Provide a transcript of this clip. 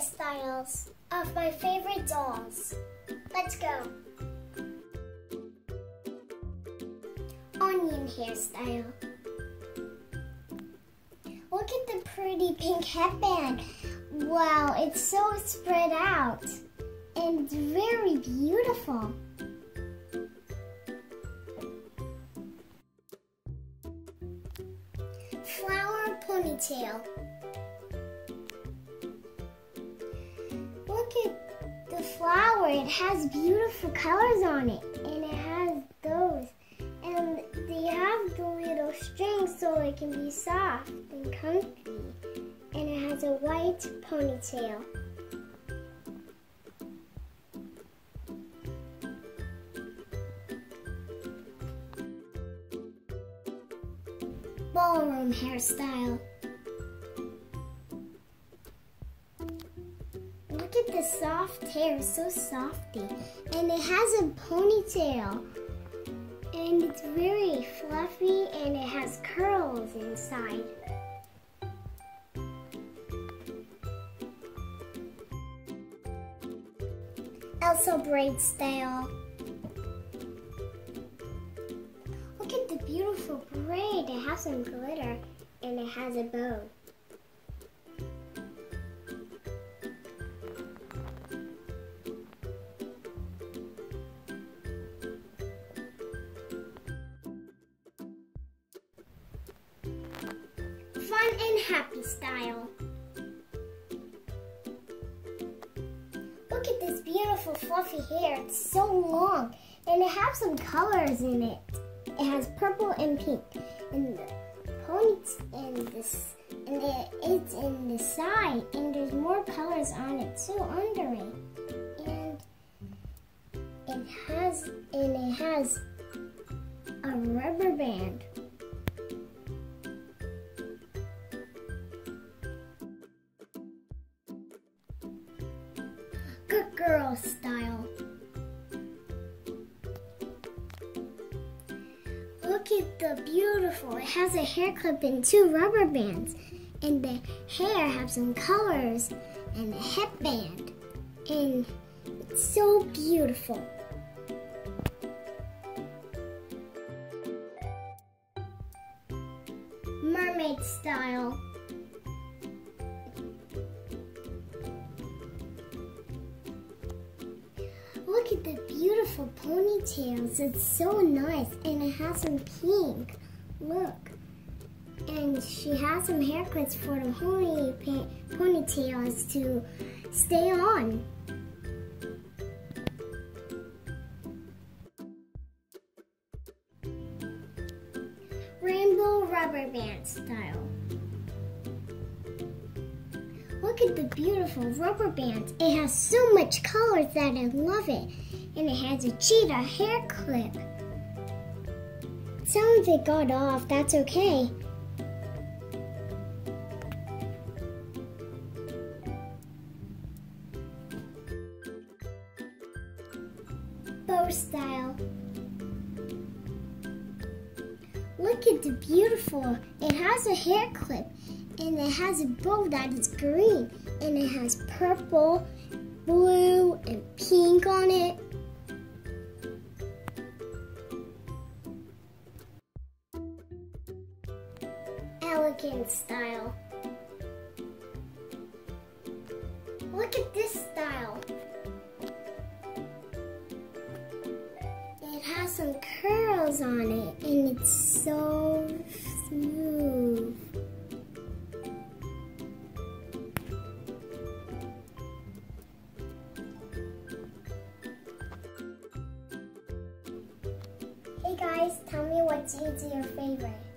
styles of my favorite dolls. Let's go. Onion hairstyle. Look at the pretty pink headband. Wow, it's so spread out and very beautiful. Flower ponytail. Flower. It has beautiful colors on it. And it has those. And they have the little strings so it can be soft and comfy. And it has a white ponytail. Ballroom hairstyle. Look at the soft hair, so softy. And it has a ponytail. And it's very fluffy and it has curls inside. Elsa braid style. Look at the beautiful braid. It has some glitter and it has a bow. And happy style. Look at this beautiful fluffy hair. It's so long and it has some colors in it. It has purple and pink. And the ponies and this and the, it's in the side and there's more colors on it too under it. And it has and it has a rubber band. Style. Look at the beautiful. It has a hair clip and two rubber bands. And the hair have some colors and a headband. And it's so beautiful. Mermaid style. Look at the beautiful ponytails. It's so nice. And it has some pink. Look. And she has some hair clips for the pony ponytails to stay on. Rainbow rubber band style. Look at the beautiful rubber bands. It has so much colors that I love it. And it has a cheetah hair clip. Some of it got off, that's okay. Bow style. Look at the beautiful, it has a hair clip and it has a bow that is green and it has purple, blue, and pink on it. Elegant style. Look at this style. It has some curls on it and it's so smooth. Guys, tell me what is your favorite.